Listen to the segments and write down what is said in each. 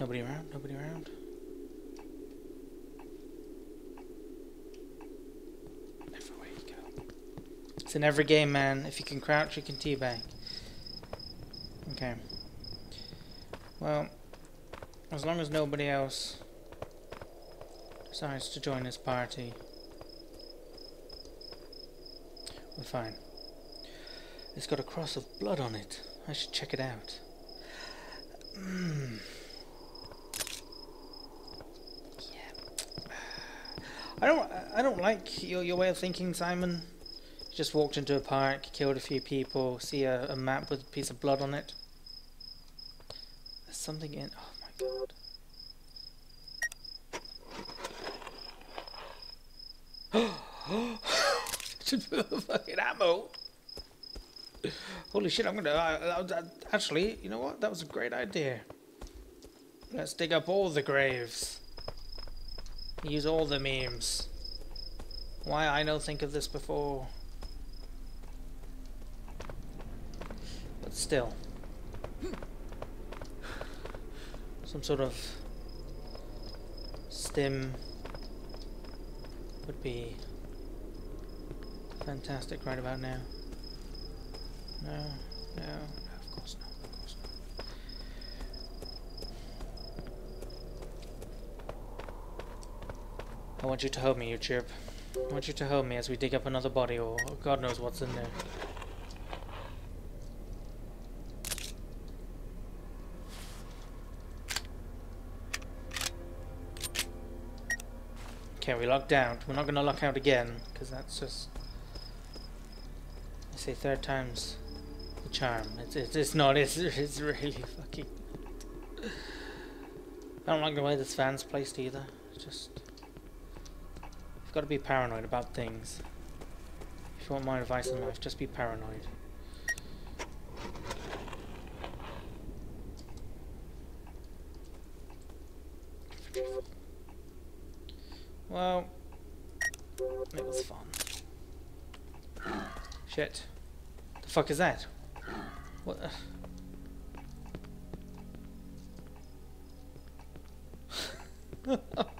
Nobody around, nobody around. Everywhere you go. It's in every game, man. If you can crouch, you can teabag. Okay. Well, as long as nobody else decides to join this party, we're fine. It's got a cross of blood on it. I should check it out. Mm. I don't. I don't like your your way of thinking, Simon. You just walked into a park, killed a few people, see a, a map with a piece of blood on it. There's something in. Oh my god. Should put the fucking ammo. Holy shit, I'm gonna... Actually, you know what? That was a great idea. Let's dig up all the graves. Use all the memes. Why I don't think of this before. But still. Some sort of stim would be fantastic right about now. No, no, no, of course not, of course not. I want you to hold me, you. I want you to hold me as we dig up another body, or God knows what's in there. Okay, we locked down. We're not going to lock out again, because that's just... I say third time's the charm. It's, it's, it's not, it's, it's really fucking... I don't like the way this van's placed either. It's just... You've got to be paranoid about things. If you want my advice in life, just be paranoid. Well, it was fun. Shit. The fuck is that? What?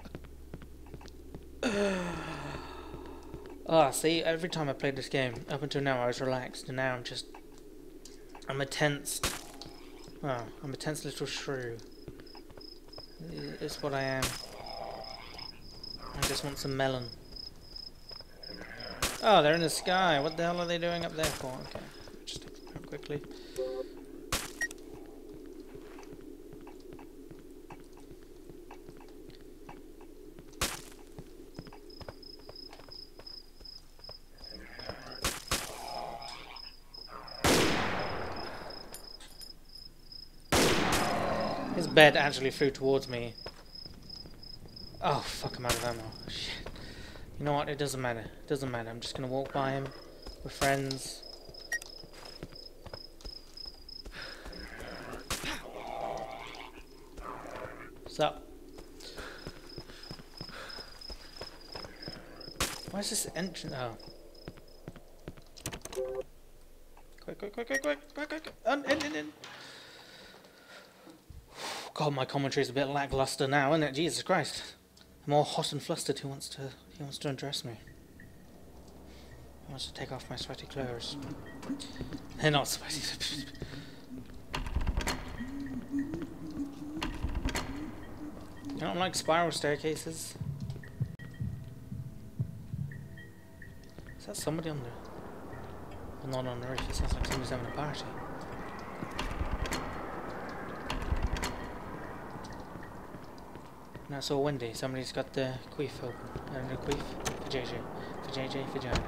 Ah, see, every time I played this game, up until now I was relaxed, and now I'm just... I'm a tense... Oh, I'm a tense little shrew. It's what I am. I just want some melon. Oh, they're in the sky. What the hell are they doing up there for? Okay just quickly. Bed actually flew towards me. Oh, fuck, I'm out of ammo. Shit. You know what? It doesn't matter. It doesn't matter. I'm just gonna walk by him. We're friends. What's up? Why is this entrance? Oh. Quick, quick, quick, quick, quick, quick, quick, in, in, in. God, my commentary is a bit lackluster now, isn't it? Jesus Christ. I'm all hot and flustered. Who wants to? He wants to undress me. He wants to take off my sweaty clothes. They're not sweaty. I don't like spiral staircases. Is that somebody on the... Well, not on roof, it sounds like somebody's having a party. Not so windy, somebody's got the queef open. Uh, the queef for JJ. For JJ, for JJ.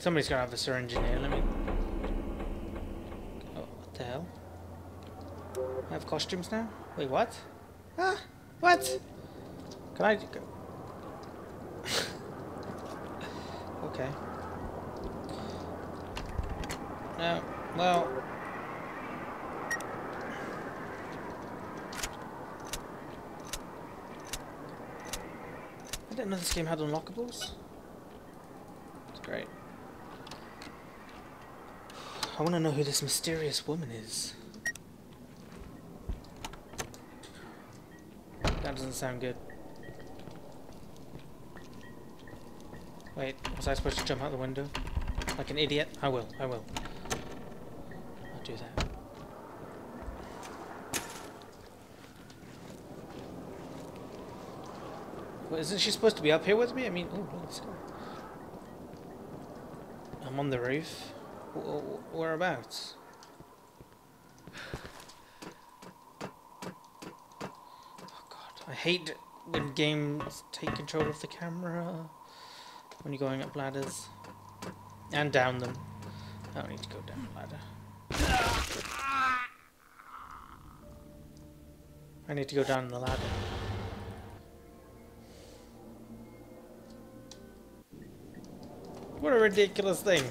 Somebody's gonna have a syringe in here, let me... Oh, what the hell? I have costumes now? Wait, what? Ah, what? Can I... Okay. No, well... I didn't know this game had unlockables. It's great. I want to know who this mysterious woman is. That doesn't sound good. Wait, was I supposed to jump out the window? Like an idiot? I will, I will. Do that. Well, isn't she supposed to be up here with me? I mean, oh, let's go. I'm on the roof. Whereabouts? Oh god, I hate when games take control of the camera when you're going up ladders and down them. I don't need to go down the ladder. I need to go down the ladder. What a ridiculous thing.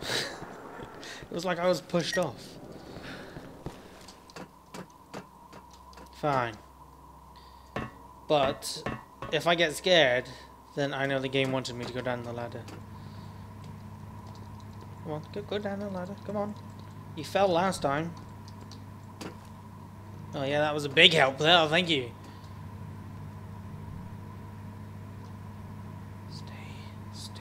it was like I was pushed off. Fine. But, if I get scared, then I know the game wanted me to go down the ladder. Come on, go, go down the ladder, come on. You fell last time. Oh yeah, that was a big help there, thank you. Stay still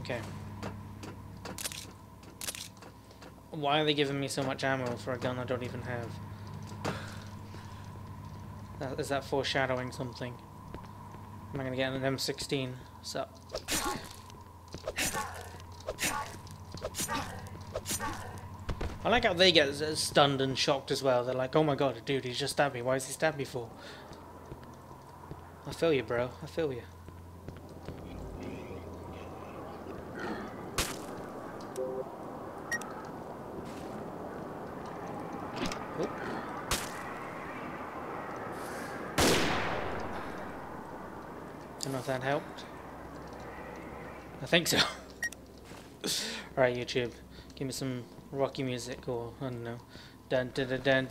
Okay. Why are they giving me so much ammo for a gun I don't even have? Is that foreshadowing something? Am I gonna get an M16? So. I like how they get stunned and shocked as well. They're like, oh my god, dude, he just stabbed me. Why is he stabbed me for? I feel you, bro. I feel you. if that helped. I think so. Alright, YouTube. Give me some rocky music or, I don't know. Dun dun dun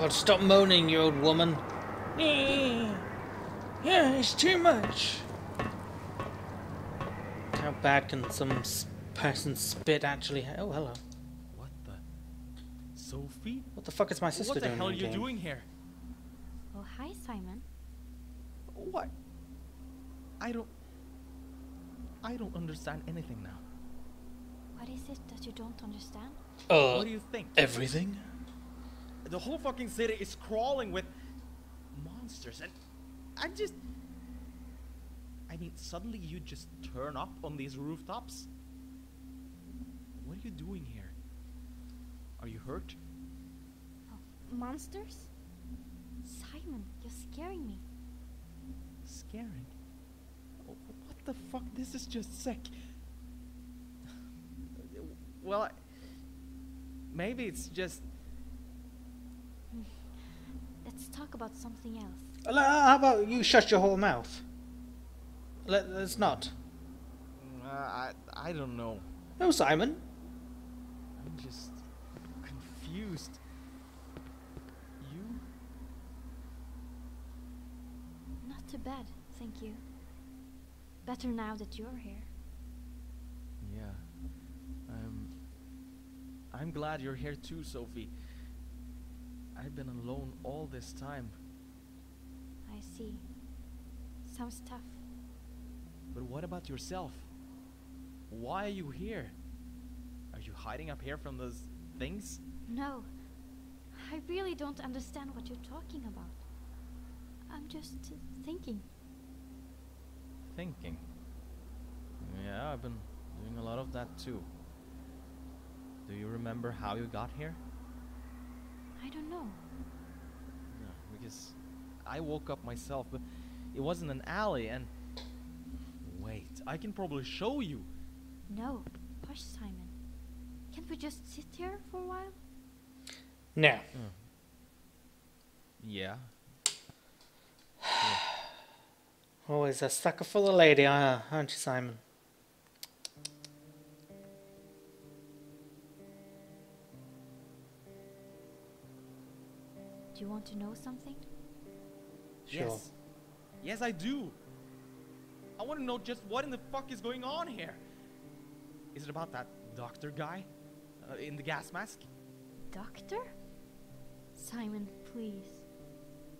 God, stop moaning, you old woman. Yeah, it's too much. How bad can some person spit actually? Oh, hello. What the? Sophie? What the fuck is my sister doing? What the doing hell are you game? doing here? Oh, hi, Simon. What? I don't. I don't understand anything now. What is it that you don't understand? Uh, what do you think? Everything? The whole fucking city is crawling with monsters. And I'm just I mean suddenly you just turn up on these rooftops? What are you doing here? Are you hurt? Oh, monsters? Simon you're scaring me. Scaring? What the fuck? This is just sick. Well I, maybe it's just Let's talk about something else. Uh, uh, how about you shut your whole mouth? Let, us not. Mm, uh, I, I don't know. No, Simon. I'm just confused. You? Not too bad, thank you. Better now that you're here. Yeah. I'm... I'm glad you're here too, Sophie. I've been alone all this time. I see. Sounds tough. But what about yourself? Why are you here? Are you hiding up here from those things? No. I really don't understand what you're talking about. I'm just thinking. Thinking? Yeah, I've been doing a lot of that too. Do you remember how you got here? I don't know. No, because I woke up myself, but it wasn't an alley and. Wait, I can probably show you. No. Hush, Simon. Can't we just sit here for a while? No. Yeah. Always a sucker for the lady, uh, aren't you, Simon? Want to know something? Sure. Yes. Yes, I do. I want to know just what in the fuck is going on here. Is it about that doctor guy uh, in the gas mask? Doctor? Simon, please.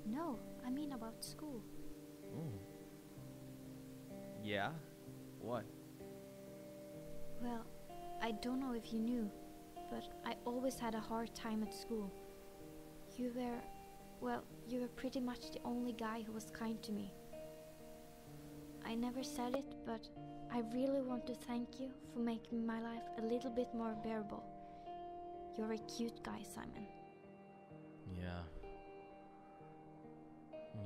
No, I mean about school. Oh. Yeah. What? Well, I don't know if you knew, but I always had a hard time at school. You were, well, you were pretty much the only guy who was kind to me. I never said it, but I really want to thank you for making my life a little bit more bearable. You're a cute guy, Simon. Yeah.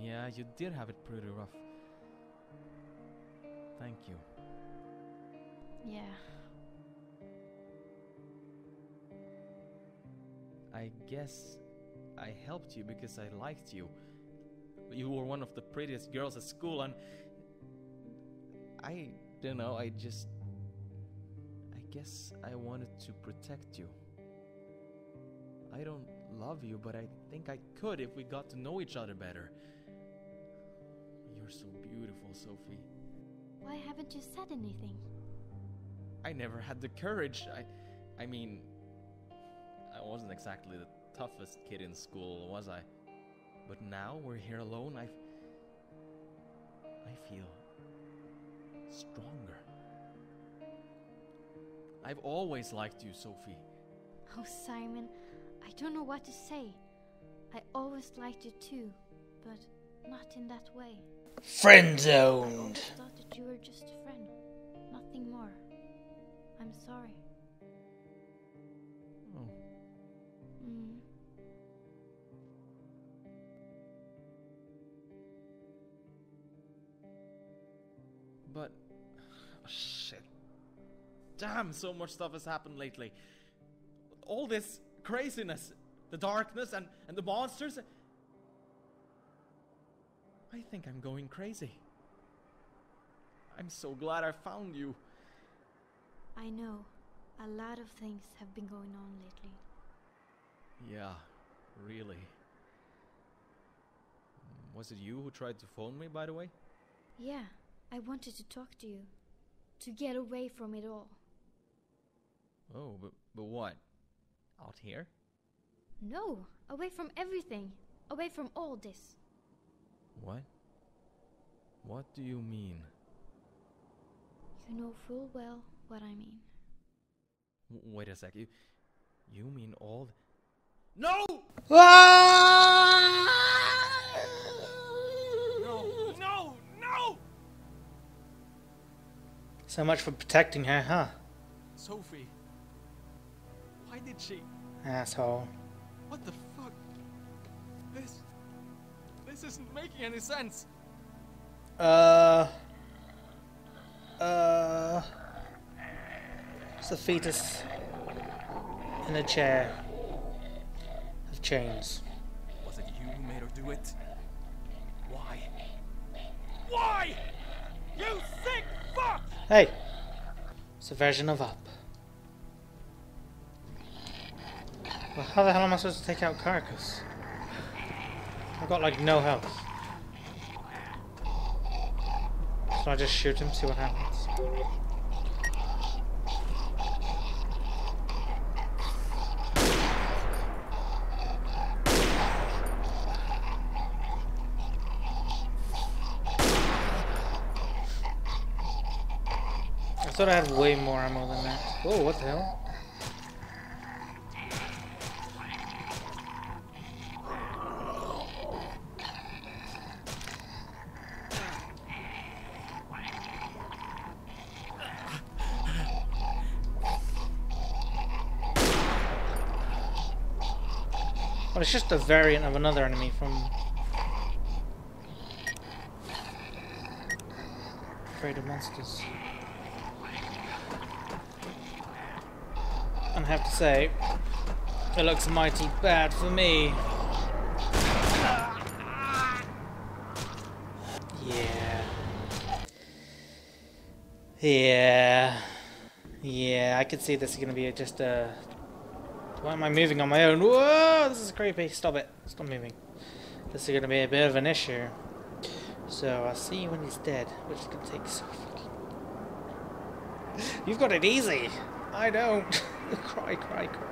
Yeah, you did have it pretty rough. Thank you. Yeah. I guess I helped you because I liked you. You were one of the prettiest girls at school, and I don't know, I just. I guess I wanted to protect you. I don't love you, but I think I could if we got to know each other better. You're so beautiful, Sophie. Why haven't you said anything? I never had the courage. I I mean I wasn't exactly the toughest kid in school, was I? But now we're here alone, I I feel stronger. I've always liked you, Sophie. Oh, Simon, I don't know what to say. I always liked you too, but not in that way. Friend zoned. I thought that you were just a friend, nothing more. I'm sorry. Oh, Mm. But oh, shit. Damn, so much stuff has happened lately. All this craziness, the darkness and, and the monsters. I think I'm going crazy. I'm so glad I found you. I know. A lot of things have been going on lately. Yeah, really. Was it you who tried to phone me, by the way? Yeah, I wanted to talk to you. To get away from it all. Oh, but, but what? Out here? No, away from everything. Away from all this. What? What do you mean? You know full well what I mean. W- wait a sec. You, you mean all? th- No! Ah! So much for protecting her, huh? Sophie. Why did she? Asshole. What the fuck? This. This isn't making any sense. Uh. Uh. It's a fetus in a chair of chains. Was it you who made her do it? Why? Why? Hey! It's a version of Up. Well, how the hell am I supposed to take out Carcass? I've got like no health. So I just shoot him, see what happens. thought I had way more ammo than that. Oh, what the hell? Well, it's just a variant of another enemy from... Afraid of monsters. And I have to say, it looks mighty bad for me. Yeah. Yeah. Yeah, I could see this is going to be just a... Why am I moving on my own? Whoa, this is creepy. Stop it. Stop moving. This is going to be a bit of an issue. So, I'll see you when he's dead, which is going to take so fucking... You've got it easy. I don't. cry, cry, cry.